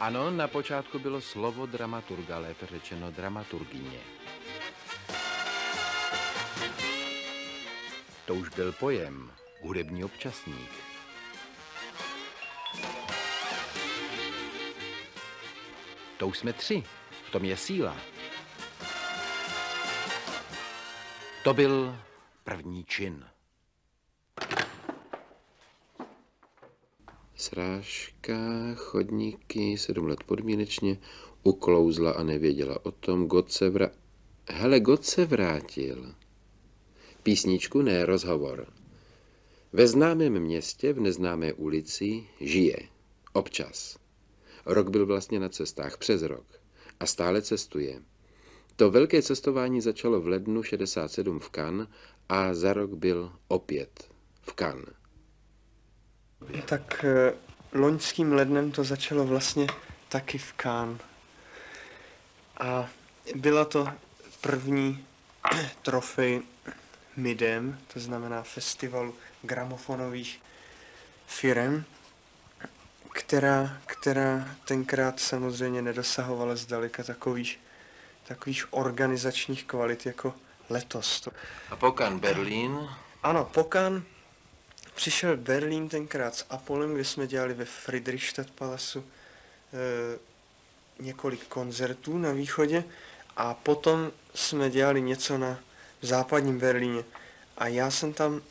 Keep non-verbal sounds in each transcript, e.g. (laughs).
Ano, na počátku bylo slovo dramaturga, lépe řečeno dramaturgině. To už byl pojem, hudební občasník. To už jsme tři, v tom je síla. To byl první čin. Srážka, chodníky, sedm let podmínečně, uklouzla a nevěděla o tom, God se vrá... Hele, God se vrátil. Písničku, ne, rozhovor. Ve známém městě, v neznámé ulici, žije. Občas. Rok byl vlastně na cestách, přes rok. A stále cestuje. To velké cestování začalo v lednu 67 v Cannes a za rok byl opět v Cannes. Tak eh, loňským lednem to začalo vlastně taky v Cannes. A byla to první (clears throat) trofej MIDEM, to znamená festivalu gramofonových firem, která, která tenkrát samozřejmě nedosahovala zdaleka takových, takových organizačních kvalit jako letos. A Pokan Berlín? Ano, Pokan přišel Berlín tenkrát s Apolem, kde jsme dělali ve Friedrichstadt Palasu e, několik koncertů na východě a potom jsme dělali něco na západním Berlíně. A já jsem tam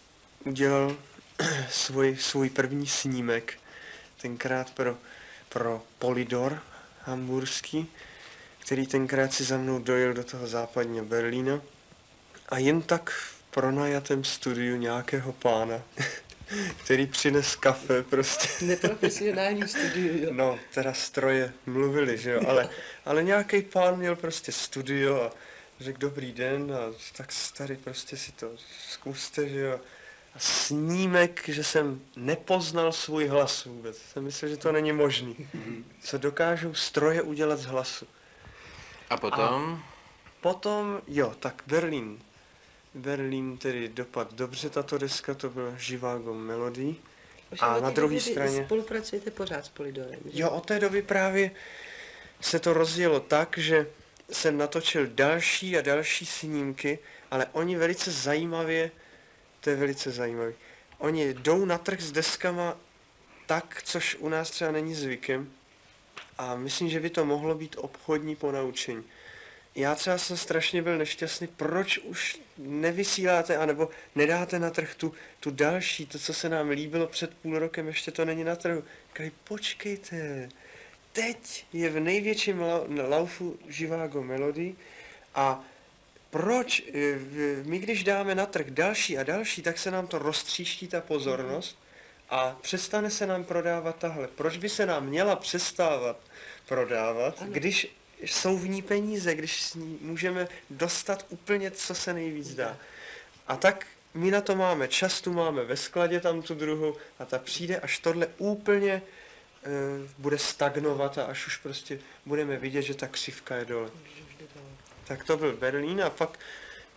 udělal (clears throat) svůj, svůj první snímek, tenkrát pro, pro Polydor hamburský, který tenkrát si za mnou dojel do toho západního Berlína a jen tak v pronajatém studiu nějakého pána, (laughs) který přines kafe prostě. Neprofesionální studio. No, teda stroje mluvili, že jo, ale, ale nějaký pán měl prostě studio a řekl dobrý den a tak tady prostě si to zkuste, že jo. A snímek, že jsem nepoznal svůj hlas vůbec. Jsem myslel, že to není možný. Co dokážou stroje udělat z hlasu. A potom? A potom, jo, tak Berlín. Berlín tedy dopad dobře, tato deska, to byla Živago Melody. A na druhé straně... Spolupracujete pořád s Polidorem. Že? Jo, od té doby právě se to rozjelo tak, že jsem natočil další a další snímky, ale oni velice zajímavě, to je velice zajímavé, oni jdou na trh s deskama tak, což u nás třeba není zvykem a myslím, že by to mohlo být obchodní ponaučení. Já třeba jsem strašně byl nešťastný, proč už nevysíláte, anebo nedáte na trh tu, tu další, to, co se nám líbilo před půl rokem, ještě to není na trhu. Říkali, počkejte, teď je v největším laufu Živágo Melody a proč eh, my, když dáme na trh další a další, tak se nám to roztříští ta pozornost a přestane se nám prodávat tahle. Proč by se nám měla přestávat prodávat, ano. když jsou v ní peníze, když s ní můžeme dostat úplně, co se nejvíc dá. A tak my na to máme čas, tu máme ve skladě tam tu druhu a ta přijde, až tohle úplně uh, bude stagnovat a až už prostě budeme vidět, že ta křivka je dole. Tak to byl Berlín a pak,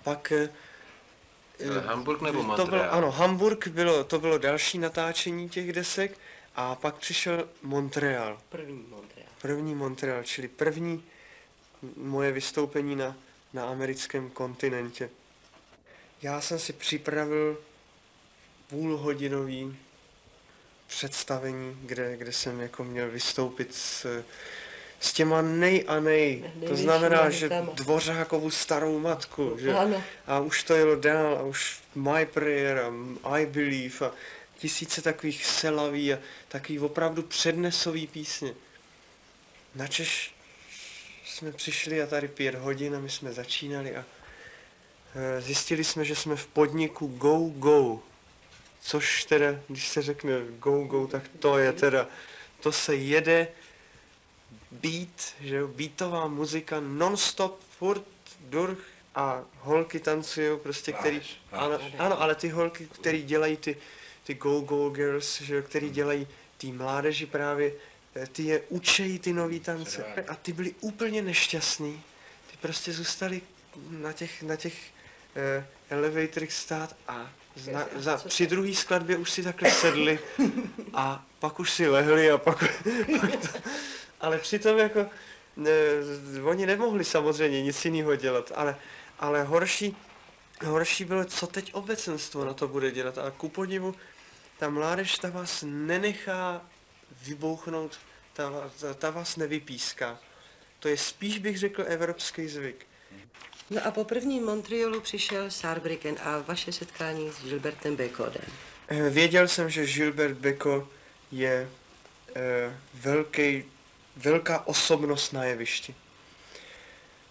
pak uh, Hamburg nebo Montreal? To bylo, ano, Hamburg bylo, to bylo další natáčení těch desek a pak přišel Montreal. První Montreal. První Montreal, čili první moje vystoupení na, na americkém kontinentě. Já jsem si připravil půlhodinový představení, kde, kde jsem jako měl vystoupit s, s těma nej a nej. To znamená, že Dvořákovu starou matku. Že? Ano. A už to jelo dál a už My Prayer a I Believe a tisíce takových selaví a takový opravdu přednesový písně. Načež jsme přišli a tady pět hodin a my jsme začínali a e, zjistili jsme, že jsme v podniku Go Go. Což teda, když se řekne Go Go, tak to je teda, to se jede beat, že jo, beatová muzika non-stop, furt, durch a holky tancují prostě, který, ano, ano, ale ty holky, který dělají ty, ty Go Go Girls, že který dělají ty mládeži právě, Eh, ty je učejí ty nový tance. A ty byli úplně nešťastní. Ty prostě zůstali na těch, na těch uh, elevatorech stát a zna, za, při druhé skladbě už si takhle sedli a pak už si lehli a pak, (laughs) pak to, ale přitom jako ne, oni nemohli samozřejmě nic jiného dělat, ale, ale horší, horší bylo, co teď obecenstvo na to bude dělat. A ku podivu, ta mládež ta vás nenechá vybouchnout, ta, ta, ta vás nevypíská. To je spíš, bych řekl, evropský zvyk. No a po prvním Montrealu přišel Saarbrücken a vaše setkání s Gilbertem Bekodem. Eh, věděl jsem, že Gilbert Beko je eh, velký, velká osobnost na jevišti.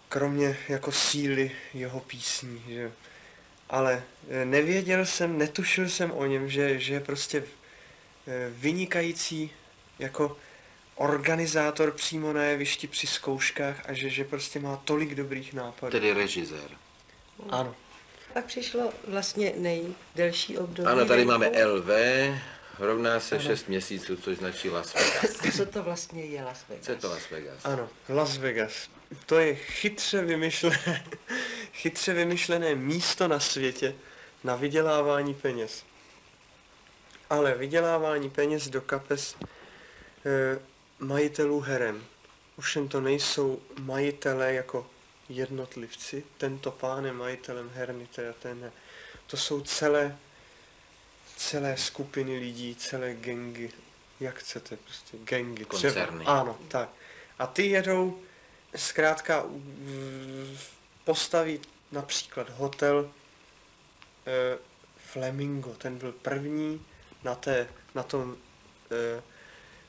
Kromě jako síly jeho písní, že ale eh, nevěděl jsem, netušil jsem o něm, že, že je prostě eh, vynikající jako organizátor přímo na jevišti při zkouškách a že, že prostě má tolik dobrých nápadů. Tedy režisér. Ano. Pak přišlo vlastně nejdelší období. Ano, tady máme LV, rovná se 6 měsíců, což značí Las Vegas. (laughs) Co to vlastně je Las Vegas? Co je to Las Vegas? Ano, Las Vegas. To je chytře vymyšlené, chytře vymyšlené místo na světě na vydělávání peněz. Ale vydělávání peněz do kapes e, majitelů heren. Ovšem to nejsou majitelé jako jednotlivci. Tento pán je majitelem herny, teda ten To jsou celé, celé skupiny lidí, celé gengy, jak chcete, prostě gengy. Koncerny. Třeba, ano, tak. A ty jedou, zkrátka postaví například hotel e, Flamingo, ten byl první na, té, na tom e,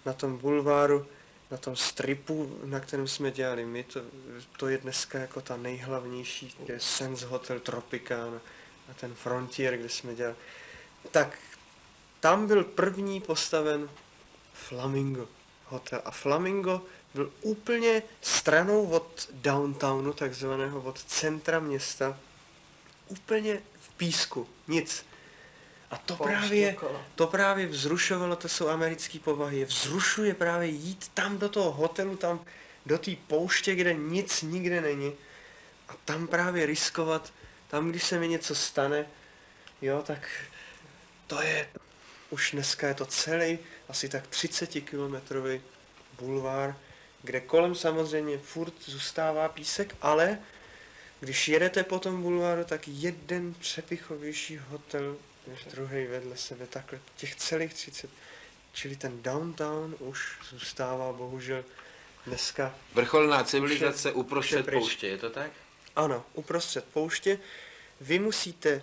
na tom bulváru, na tom stripu, na kterém jsme dělali my, to, to je dneska jako ta nejhlavnější, je Sense Hotel Tropicana a ten Frontier, kde jsme dělali. Tak tam byl první postaven Flamingo hotel. A Flamingo byl úplně stranou od downtownu, takzvaného od centra města, úplně v písku, nic. A to právě, to právě vzrušovalo, to jsou americké povahy, vzrušuje právě jít tam do toho hotelu, tam do té pouště, kde nic nikde není. A tam právě riskovat, tam když se mi něco stane, jo, tak to je, už dneska je to celý, asi tak 30 kilometrový bulvár, kde kolem samozřejmě furt zůstává písek, ale když jedete po tom bulváru, tak jeden přepichovější hotel než druhý vedle sebe, takhle těch celých 30. Čili ten downtown už zůstává bohužel dneska. Vrcholná civilizace uprostřed pouště, je to tak? Ano, uprostřed pouště. Vy musíte,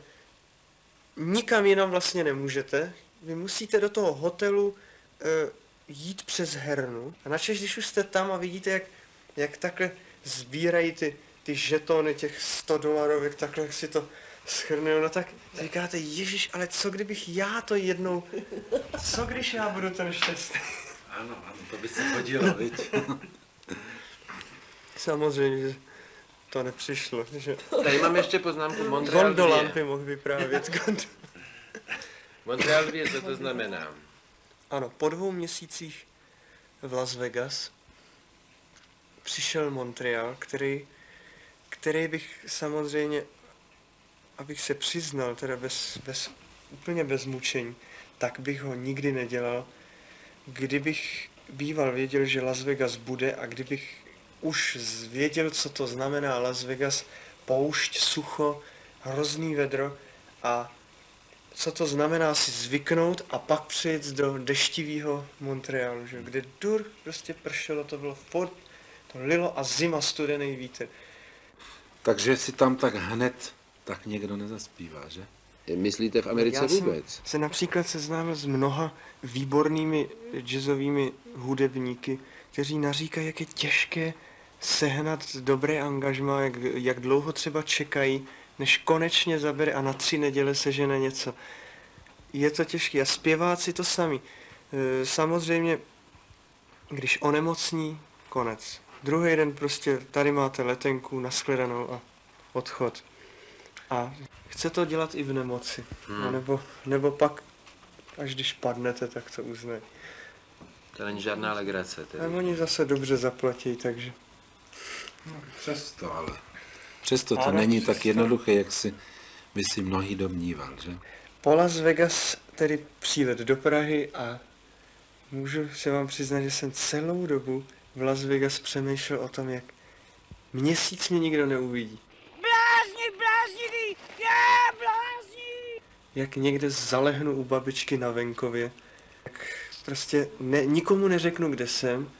nikam jinam vlastně nemůžete, vy musíte do toho hotelu e, jít přes hernu. A načež, když už jste tam a vidíte, jak, jak takhle sbírají ty, ty žetony těch 100 dolarovek, takhle jak si to schrnuju, no tak říkáte, Ježíš, ale co kdybych já to jednou, co když já budu ten šťastný? Ano, ano, to by se hodilo, viď? (laughs) Samozřejmě, že to nepřišlo. Že... Tady mám ještě poznámku Montreal Gondolan by mohl vyprávět. Montreal 2, co to znamená? Ano, po dvou měsících v Las Vegas přišel Montreal, který, který bych samozřejmě abych se přiznal, teda bez, bez, úplně bez mučení, tak bych ho nikdy nedělal. Kdybych býval věděl, že Las Vegas bude a kdybych už věděl, co to znamená Las Vegas, poušť, sucho, hrozný vedro a co to znamená si zvyknout a pak přijet do deštivého Montrealu, že? kde dur prostě pršelo, to bylo furt, to lilo a zima studený vítr. Takže si tam tak hned tak někdo nezaspívá, že? Myslíte v Americe Já vůbec? jsem se například seznámil s mnoha výbornými jazzovými hudebníky, kteří naříkají, jak je těžké sehnat dobré angažma, jak, jak dlouho třeba čekají, než konečně zabere a na tři neděle sežene něco. Je to těžké. A zpěváci to sami. E, samozřejmě, když onemocní, konec. Druhý den prostě tady máte letenku nashledanou a odchod. A chce to dělat i v nemoci. Hmm. nebo, nebo pak, až když padnete, tak to uznají. To není žádná legrace. Tedy. A oni zase dobře zaplatí, takže... No, přesto, ale... Přesto to ano, není přesto. tak jednoduché, jak si by si mnohý domníval, že? Po Las Vegas tedy přílet do Prahy a můžu se vám přiznat, že jsem celou dobu v Las Vegas přemýšlel o tom, jak měsíc mě nikdo neuvidí. Blázni, bláznivý! Je, blázni! Jak někde zalehnu u babičky na venkově. Jak prostě ne, nikomu neřeknu, kde jsem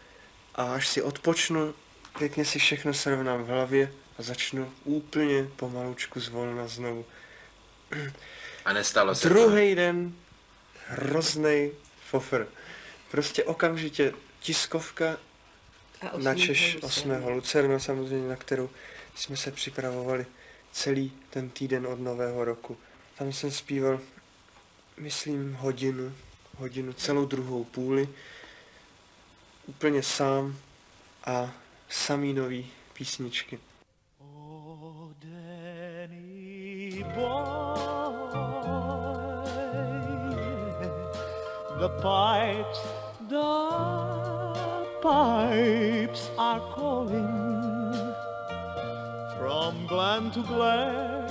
a až si odpočnu, pěkně si všechno srovnám v hlavě a začnu úplně pomalučku zvolna znovu. A nestalo se to. Druhý den hrozný fofr. Prostě okamžitě tiskovka A na Češ Lucerna. 8. Lucerna samozřejmě, na kterou jsme se připravovali celý ten týden od Nového roku. Tam jsem zpíval, myslím, hodinu, hodinu, celou druhou půli, úplně sám a samý nový písničky. Boy, the pipes, the pipes are calling. From glen to glen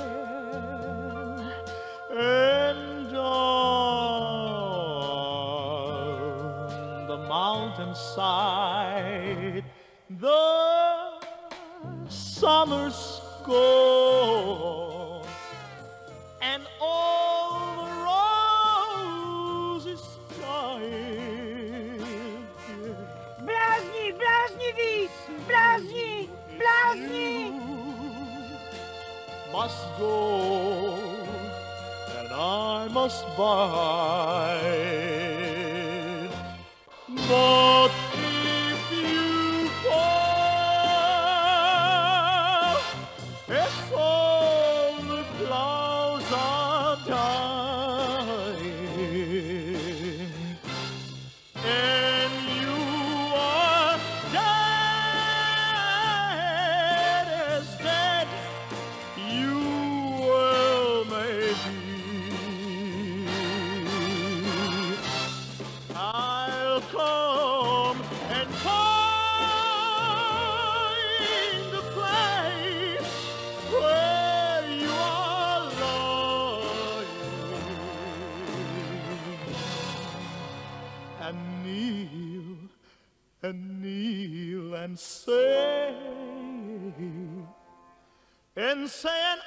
Must go and I must bide. But if you fall, if all the clouds are dying, saying